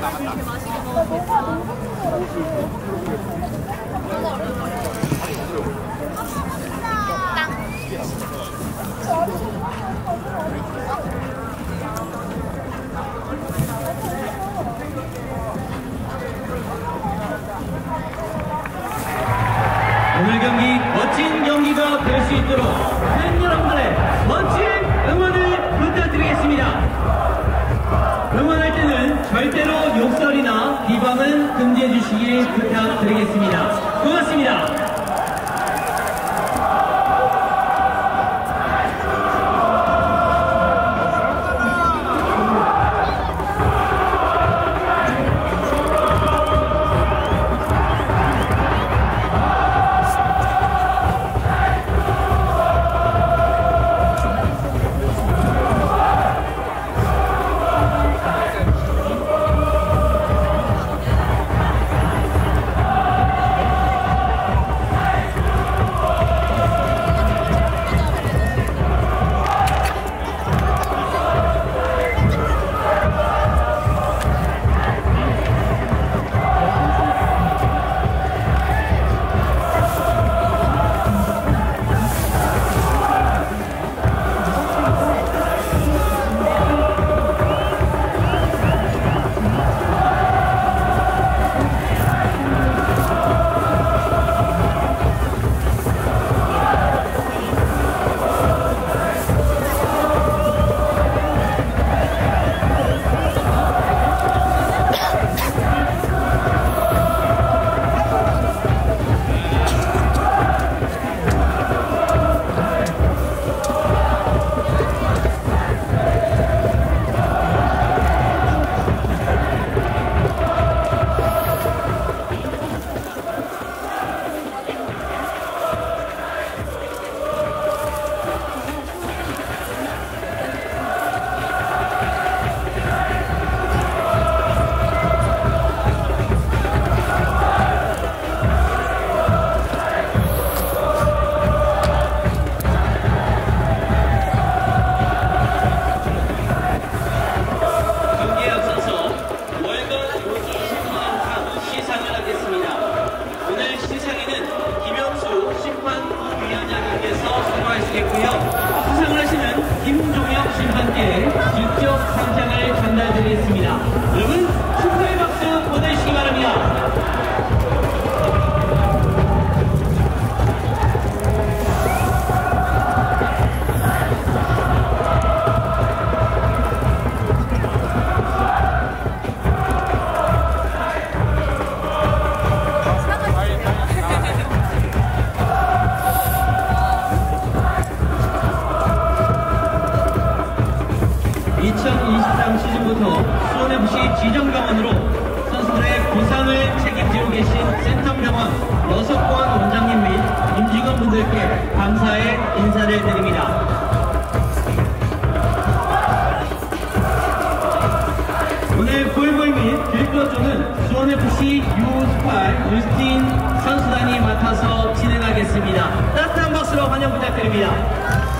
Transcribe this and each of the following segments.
나 너무 맛있게 먹었어. 오늘 경기 멋진 경기가 될 수 있도록 팬 여러분들의 멋진 응원을 부탁드리겠습니다. 응원할 때는 절대로 욕설이나 비방은 금지해 주시길 부탁드리겠습니다. 고맙습니다. 김종혁 심판께 (2023) 시즌부터 수원FC 지정병원으로 선수들의 부상을 책임지고 계신 센텀병원 여석권 원장님 및 임직원분들께 감사의 인사를 드립니다. 오늘 골볼 및 들꺼조는 수원FC U18 유스틴 선수단이 맡아서 진행하겠습니다. 따뜻한 박수로 환영 부탁드립니다.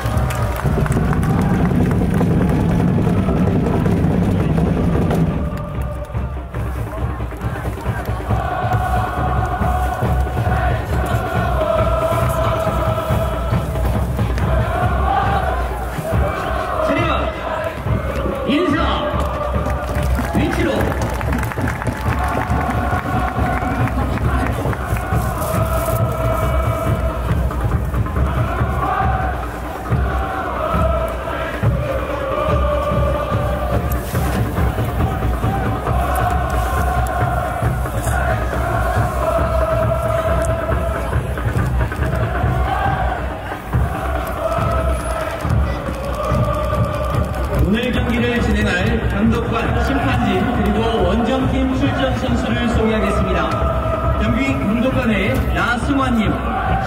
감독관, 심판진, 그리고 원정팀 출전 선수를 소개하겠습니다. 경기 감독관의 나승환님,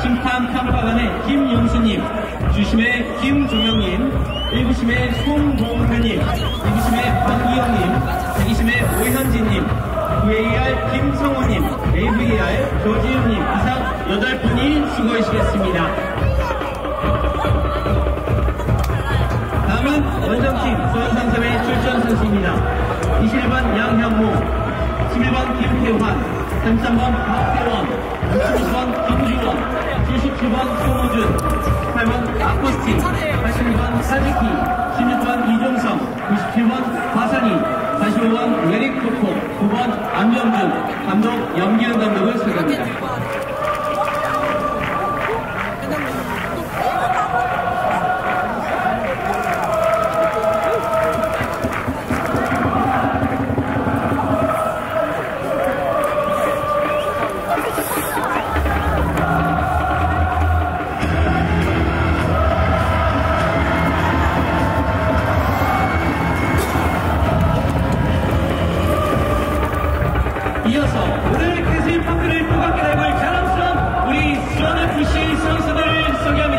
심판 평가관의 김용수님, 주심의 김종영님, 1구심의 송동현님, 2구심의 박기영님, 1기심의 오현진님, VAR 김성호님, AVR 조지훈님 이상 8분이 수고하시겠습니다. 원정팀 수원상점의 출전 선수입니다. 21번 양형모, 11번 김태환, 33번 박대원, 65번 김주원, 77번 송호준, 18번 아코스틴, 82번 사지키, 16번 이종성, 97번 화산이, 45번 웨릭 코코, 9번 안병준, 감독 염기현 감독을 소개합니다. 오늘 캐슬 파크를 뜨겁게 달굴 자랑스러운 우리 수원FC 선수들을 소개합니다.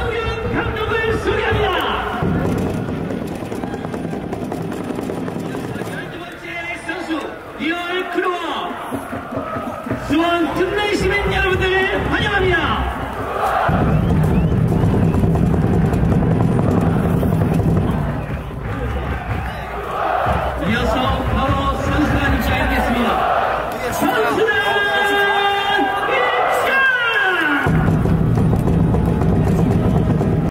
Hallelujah.